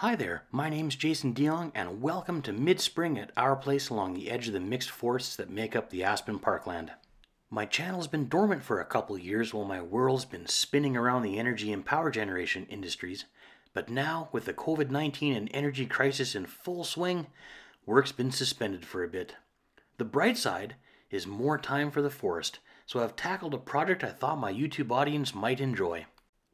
Hi there, my name's Jason DeYoung, and welcome to Mid Spring at our place along the edge of the mixed forests that make up the Aspen Parkland. My channel's been dormant for a couple years while my world's been spinning around the energy and power generation industries, but now, with the COVID 19 and energy crisis in full swing, work's been suspended for a bit. The bright side is more time for the forest, so I've tackled a project I thought my YouTube audience might enjoy.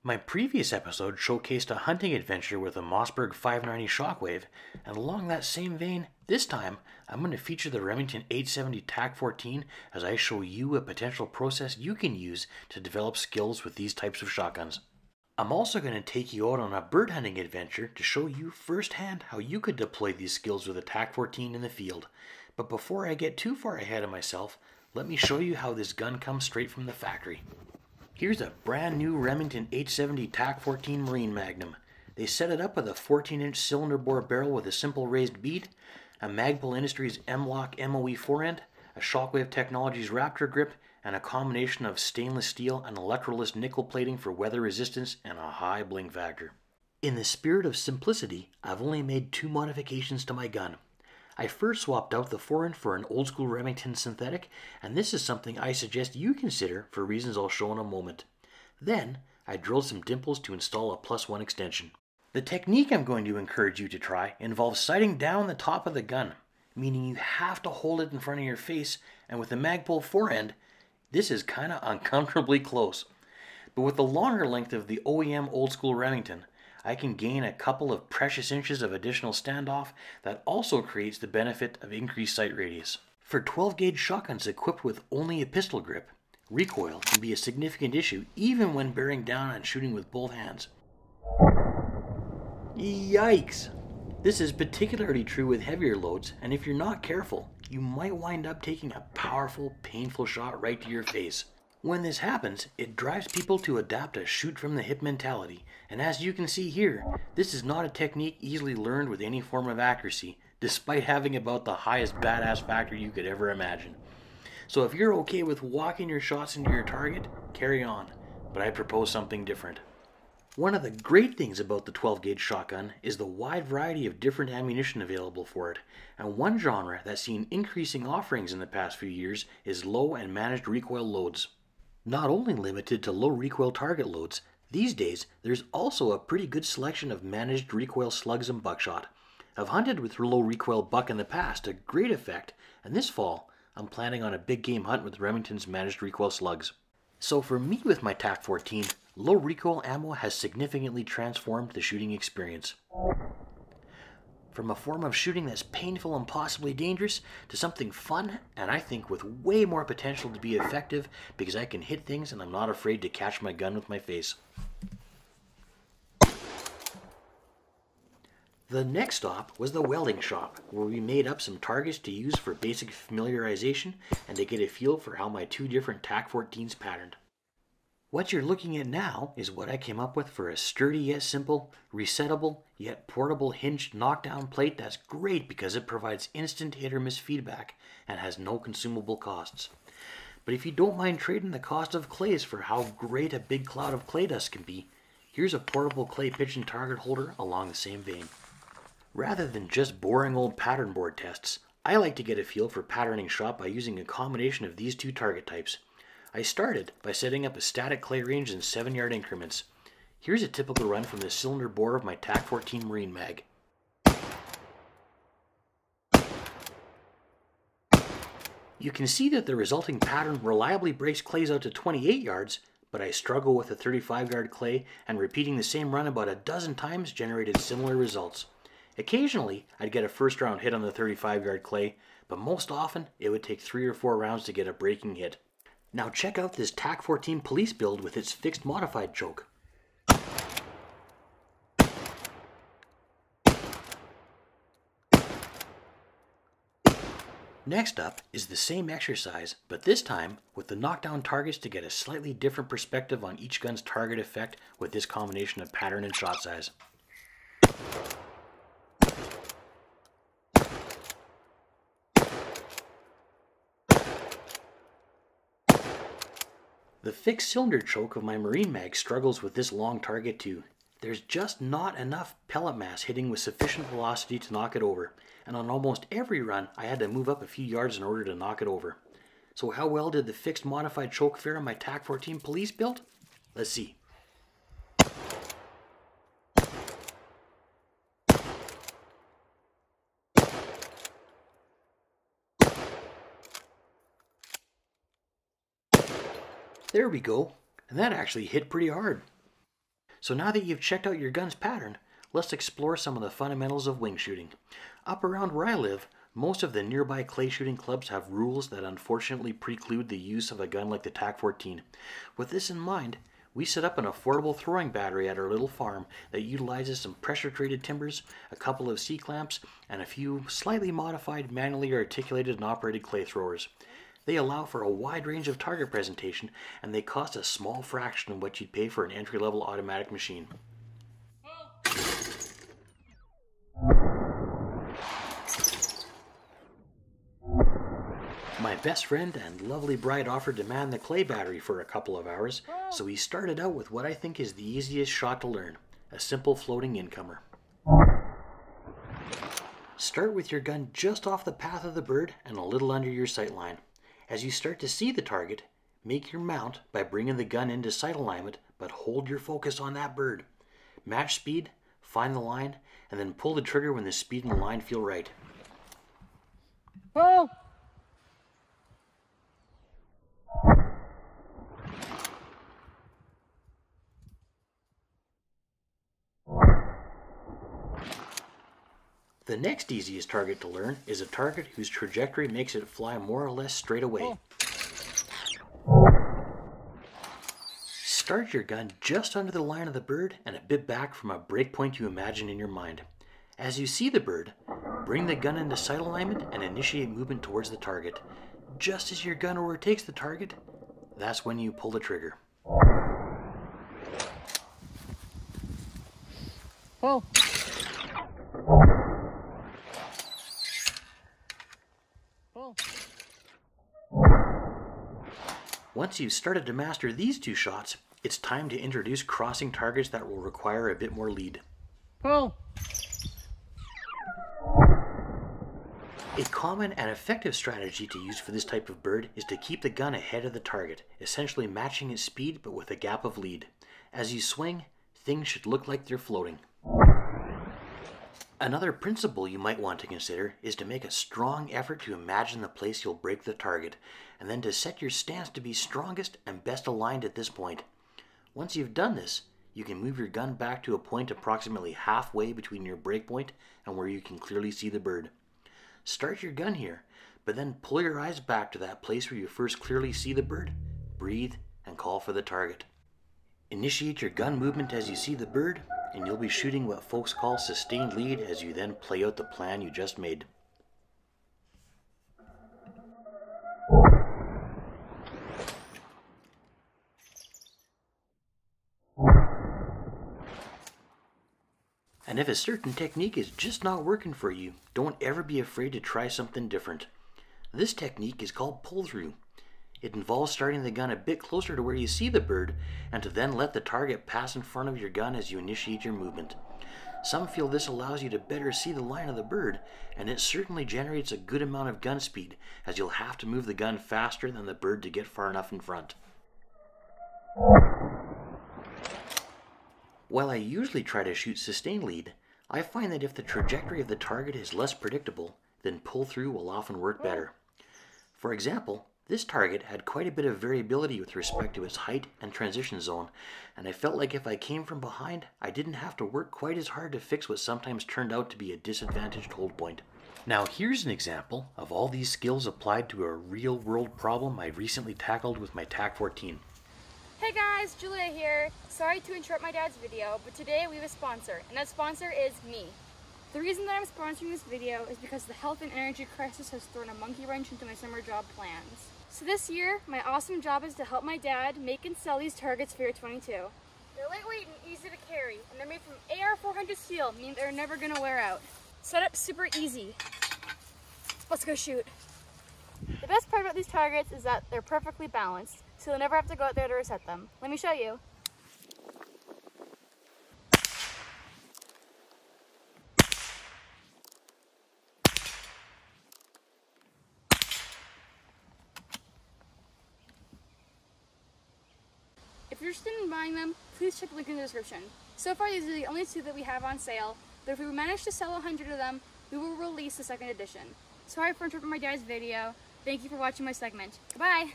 My previous episode showcased a hunting adventure with a Mossberg 590 Shockwave, and along that same vein, this time I'm going to feature the Remington 870 TAC 14 as I show you a potential process you can use to develop skills with these types of shotguns. I'm also going to take you out on a bird hunting adventure to show you firsthand how you could deploy these skills with a TAC 14 in the field. But before I get too far ahead of myself, let me show you how this gun comes straight from the factory. Here's a brand new Remington 870 TAC 14 Marine Magnum. They set it up with a 14 inch cylinder bore barrel with a simple raised bead, a Magpul Industries M-LOK MOE forend, a Shockwave Technologies Raptor grip, and a combination of stainless steel and electroless nickel plating for weather resistance and a high bling factor. In the spirit of simplicity, I've only made two modifications to my gun. I first swapped out the forend for an old school Remington synthetic, and this is something I suggest you consider for reasons I'll show in a moment. Then, I drilled some dimples to install a plus one extension. The technique I'm going to encourage you to try involves sighting down the top of the gun, meaning you have to hold it in front of your face, and with the Magpul forend, this is kind of uncomfortably close. But with the longer length of the OEM old school Remington, I can gain a couple of precious inches of additional standoff that also creates the benefit of increased sight radius. For 12 gauge shotguns equipped with only a pistol grip, recoil can be a significant issue even when bearing down and shooting with both hands. Yikes! This is particularly true with heavier loads, and if you're not careful, you might wind up taking a powerful, painful shot right to your face. When this happens, it drives people to adopt a shoot from the hip mentality, and as you can see here, this is not a technique easily learned with any form of accuracy, despite having about the highest badass factor you could ever imagine. So if you're okay with walking your shots into your target, carry on, but I propose something different. One of the great things about the 12 gauge shotgun is the wide variety of different ammunition available for it, and one genre that's seen increasing offerings in the past few years is low and managed recoil loads. Not only limited to low recoil target loads, these days there's also a pretty good selection of managed recoil slugs and buckshot. I've hunted with low recoil buck in the past to great effect, and this fall I'm planning on a big game hunt with Remington's managed recoil slugs. So for me with my TAC 14, low recoil ammo has significantly transformed the shooting experience from a form of shooting that's painful and possibly dangerous to something fun and I think with way more potential to be effective because I can hit things and I'm not afraid to catch my gun with my face. The next stop was the welding shop, where we made up some targets to use for basic familiarization and to get a feel for how my two different TAC 14s patterned. What you're looking at now is what I came up with for a sturdy yet simple, resettable yet portable hinged knockdown plate that's great because it provides instant hit or miss feedback and has no consumable costs. But if you don't mind trading the cost of clays for how great a big cloud of clay dust can be, here's a portable clay and target holder along the same vein. Rather than just boring old pattern board tests, I like to get a feel for patterning shot by using a combination of these two target types, I started by setting up a static clay range in 7 yard increments. Here's a typical run from the cylinder bore of my TAC 14 Marine Mag. You can see that the resulting pattern reliably breaks clays out to 28 yards, but I struggle with a 35 yard clay and repeating the same run about a dozen times generated similar results. Occasionally, I'd get a first round hit on the 35 yard clay, but most often it would take three or four rounds to get a breaking hit. Now check out this TAC 14 police build with its fixed modified choke. Next up is the same exercise, but this time with the knockdown targets to get a slightly different perspective on each gun's target effect with this combination of pattern and shot size. The fixed cylinder choke of my Marine Mag struggles with this long target too. There's just not enough pellet mass hitting with sufficient velocity to knock it over, and on almost every run I had to move up a few yards in order to knock it over. So how well did the fixed modified choke fare on my TAC 14 police build? Let's see. There we go. And that actually hit pretty hard. So now that you've checked out your gun's pattern, let's explore some of the fundamentals of wing shooting. Up around where I live, most of the nearby clay shooting clubs have rules that unfortunately preclude the use of a gun like the TAC-14. With this in mind, we set up an affordable throwing battery at our little farm that utilizes some pressure treated timbers, a couple of C-clamps, and a few slightly modified manually articulated and operated clay throwers. They allow for a wide range of target presentation and they cost a small fraction of what you'd pay for an entry level automatic machine. My best friend and lovely bride offered to man the clay battery for a couple of hours, so we started out with what I think is the easiest shot to learn a simple floating incomer. Start with your gun just off the path of the bird and a little under your sight line. As you start to see the target, make your mount by bringing the gun into sight alignment, but hold your focus on that bird. Match speed, find the line, and then pull the trigger when the speed and line feel right. Oh! The next easiest target to learn is a target whose trajectory makes it fly more or less straight away. Oh. Start your gun just under the line of the bird and a bit back from a breakpoint you imagine in your mind. As you see the bird, bring the gun into sight alignment and initiate movement towards the target. Just as your gun overtakes the target, that's when you pull the trigger. Oh! Once you've started to master these two shots, it's time to introduce crossing targets that will require a bit more lead. Oh! A common and effective strategy to use for this type of bird is to keep the gun ahead of the target, essentially matching its speed but with a gap of lead. As you swing, things should look like they're floating. Another principle you might want to consider is to make a strong effort to imagine the place you'll break the target, and then to set your stance to be strongest and best aligned at this point. Once you've done this, you can move your gun back to a point approximately halfway between your breakpoint and where you can clearly see the bird. Start your gun here, but then pull your eyes back to that place where you first clearly see the bird, breathe, and call for the target. Initiate your gun movement as you see the bird, and you'll be shooting what folks call sustained lead as you then play out the plan you just made. And if a certain technique is just not working for you, don't ever be afraid to try something different. This technique is called pull through. It involves starting the gun a bit closer to where you see the bird and to then let the target pass in front of your gun as you initiate your movement. Some feel this allows you to better see the line of the bird, and it certainly generates a good amount of gun speed, as you'll have to move the gun faster than the bird to get far enough in front. While I usually try to shoot sustain lead, I find that if the trajectory of the target is less predictable, then pull through will often work better. For example, this target had quite a bit of variability with respect to its height and transition zone, and I felt like if I came from behind, I didn't have to work quite as hard to fix what sometimes turned out to be a disadvantaged hold point. Now here's an example of all these skills applied to a real world problem I recently tackled with my TAC-14. Hey guys, Julia here. Sorry to interrupt my dad's video, but today we have a sponsor, and that sponsor is me. The reason that I'm sponsoring this video is because the health and energy crisis has thrown a monkey wrench into my summer job plans. So this year, my awesome job is to help my dad make and sell these targets for your 22. They're lightweight and easy to carry, and they're made from AR400 steel, meaning they're never gonna wear out. Setup's super easy. Let's go shoot. The best part about these targets is that they're perfectly balanced, so you'll never have to go out there to reset them. Let me show you. You're interested in buying them, please check the link in the description. So far, these are the only two that we have on sale, but if we manage to sell 100 of them, we will release the second edition. Sorry for interrupting my dad's video. Thank you for watching my segment. Goodbye!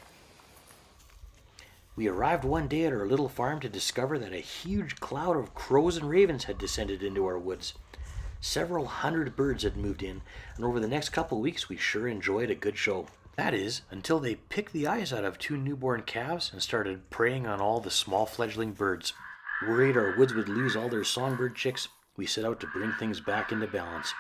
We arrived one day at our little farm to discover that a huge cloud of crows and ravens had descended into our woods. Several hundred birds had moved in, and over the next couple of weeks we sure enjoyed a good show. That is, until they picked the eyes out of two newborn calves and started preying on all the small fledgling birds. Worried our woods would lose all their songbird chicks, we set out to bring things back into balance.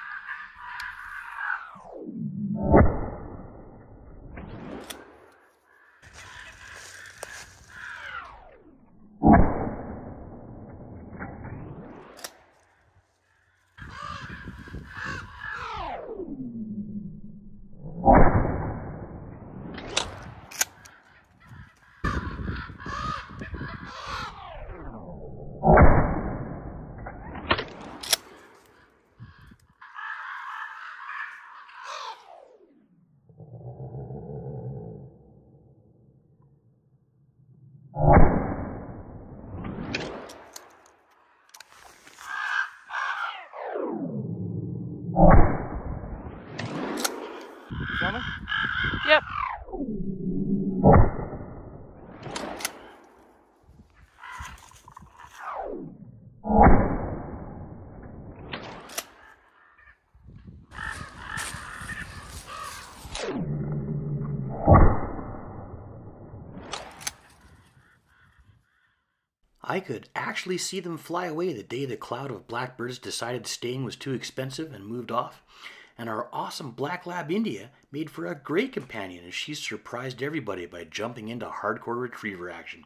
Coming? Yep. I could actually see them fly away the day the cloud of blackbirds decided staying was too expensive and moved off. And our awesome black lab India made for a great companion as she surprised everybody by jumping into hardcore retriever action.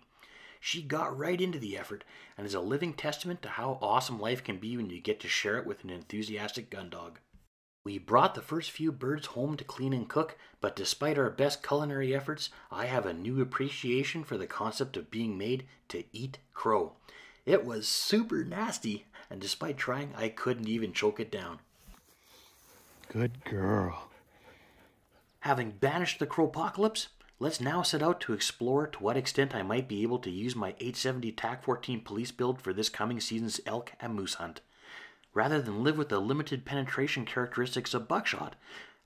She got right into the effort and is a living testament to how awesome life can be when you get to share it with an enthusiastic gun dog. We brought the first few birds home to clean and cook, but despite our best culinary efforts, I have a new appreciation for the concept of being made to eat crow. It was super nasty, and despite trying, I couldn't even choke it down. Good girl. Having banished the crowpocalypse, let's now set out to explore to what extent I might be able to use my 870 TAC 14 police build for this coming season's elk and moose hunt. Rather than live with the limited penetration characteristics of buckshot,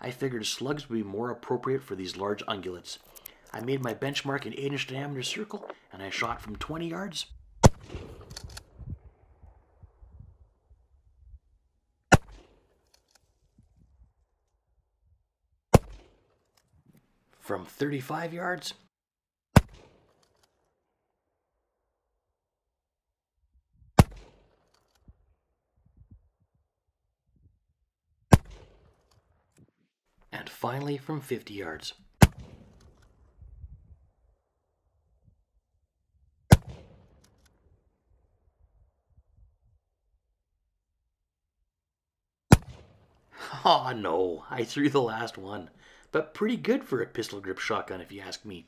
I figured slugs would be more appropriate for these large ungulates. I made my benchmark an 8 inch diameter circle and I shot from 20 yards. From 35 yards. And finally from 50 yards. Oh no, I threw the last one. But pretty good for a pistol grip shotgun if you ask me.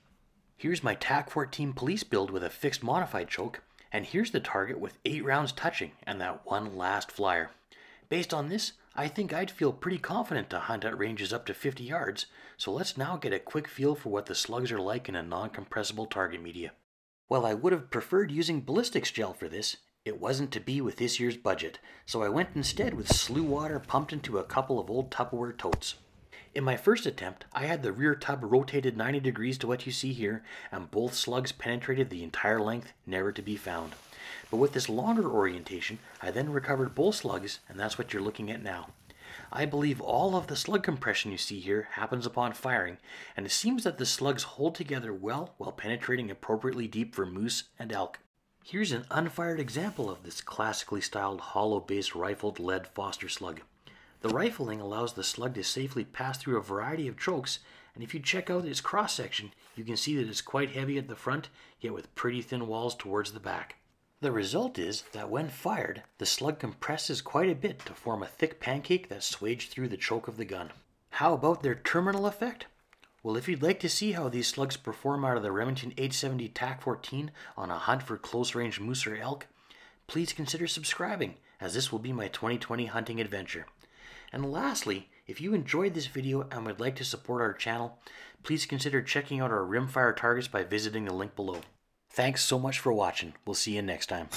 Here's my TAC 14 police build with a fixed modified choke, and here's the target with 8 rounds touching and that one last flyer. Based on this, I think I'd feel pretty confident to hunt at ranges up to 50 yards, so let's now get a quick feel for what the slugs are like in a non-compressible target media. While I would have preferred using ballistics gel for this, it wasn't to be with this year's budget, so I went instead with SLU water pumped into a couple of old Tupperware totes. In my first attempt, I had the rear tub rotated 90 degrees to what you see here, and both slugs penetrated the entire length, never to be found. But with this longer orientation, I then recovered both slugs, and that's what you're looking at now. I believe all of the slug compression you see here happens upon firing, and it seems that the slugs hold together well while penetrating appropriately deep for moose and elk. Here's an unfired example of this classically styled hollow base rifled lead Foster slug. The rifling allows the slug to safely pass through a variety of chokes, and if you check out its cross section, you can see that it's quite heavy at the front, yet with pretty thin walls towards the back. The result is that when fired, the slug compresses quite a bit to form a thick pancake that swaged through the choke of the gun. How about their terminal effect? Well, if you'd like to see how these slugs perform out of the Remington 870 TAC 14 on a hunt for close range moose or elk, please consider subscribing, as this will be my 2020 hunting adventure. And lastly, if you enjoyed this video and would like to support our channel, please consider checking out our rimfire targets by visiting the link below. Thanks so much for watching. We'll see you next time.